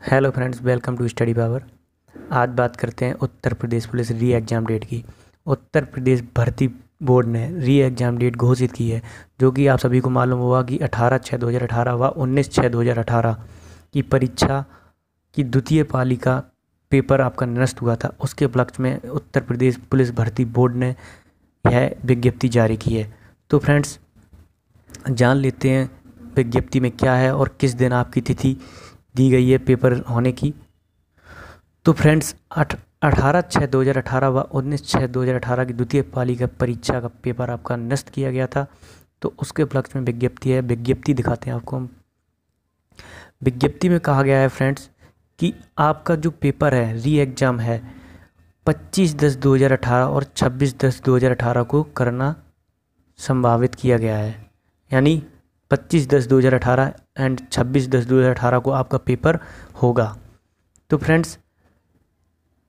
Hello friends welcome to Study Power आज बात करते हैं Uttar Pradesh police re exam date की। उत्तर प्रदेश भर्ती बोर्ड ने री एग्ज़ाम डेट घोषित की है, जो कि आप सभी को मालूम हुआ कि 18 छः 2018 व 19 छः 2018 की परीक्षा की द्वितीय पाली का पेपर आपका निरस्त हुआ था। उसके उपलक्ष्य में उत्तर प्रदेश पुलिस भर्ती बोर्ड ने यह विज्ञप्ति जारी की है। तो फ्रेंड्स जान लेते हैं विज्ञप्ति में क्या है और किस दिन आपकी तिथि दी गई है पेपर होने की। तो फ्रेंड्स, अठ, अठारह छः दो हज़ार अठारह व उन्नीस छः दो हज़ार अठारह की द्वितीय पाली का परीक्षा का पेपर आपका नष्ट किया गया था। तो उसके उपलक्ष्य में विज्ञप्ति है, विज्ञप्ति दिखाते हैं आपको हम। विज्ञप्ति में कहा गया है फ्रेंड्स कि आपका जो पेपर है री एग्ज़ाम है, पच्चीस दस दो हज़ार अठारह और छब्बीस दस दो हज़ार अठारह को करना संभावित किया गया है। यानी पच्चीस दस दो हज़ार अठारह एंड छब्बीस दस दो हज़ार अठारह को आपका पेपर होगा। तो फ्रेंड्स,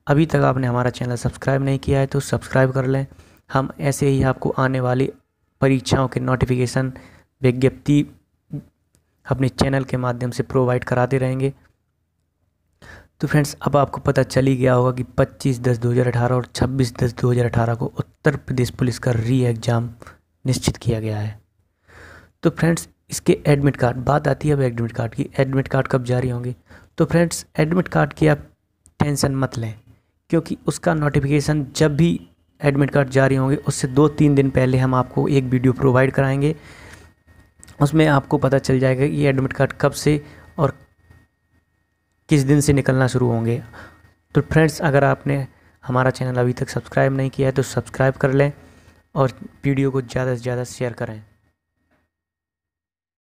अभी तक आपने हमारा चैनल सब्सक्राइब नहीं किया है तो सब्सक्राइब कर लें। हम ऐसे ही आपको आने वाली परीक्षाओं के नोटिफिकेशन विज्ञप्ति अपने चैनल के माध्यम से प्रोवाइड कराते रहेंगे। तो फ्रेंड्स, अब आपको पता चल ही गया होगा कि 25 दस 2018 और 26 दस 2018 को उत्तर प्रदेश पुलिस का री एग्ज़ाम निश्चित किया गया है। तो फ्रेंड्स, इसके एडमिट कार्ड बात आती है अब एडमिट कार्ड की। एडमिट कार्ड कब जारी होंगे? तो फ्रेंड्स एडमिट कार्ड की आप टेंशन मत लें, क्योंकि उसका नोटिफिकेशन जब भी एडमिट कार्ड जारी होंगे, उससे दो तीन दिन पहले हम आपको एक वीडियो प्रोवाइड कराएँगे। उसमें आपको पता चल जाएगा कि एडमिट कार्ड कब से और किस दिन से निकलना शुरू होंगे। तो फ्रेंड्स, अगर आपने हमारा चैनल अभी तक सब्सक्राइब नहीं किया है तो सब्सक्राइब कर लें और वीडियो को ज़्यादा से ज़्यादा शेयर करें।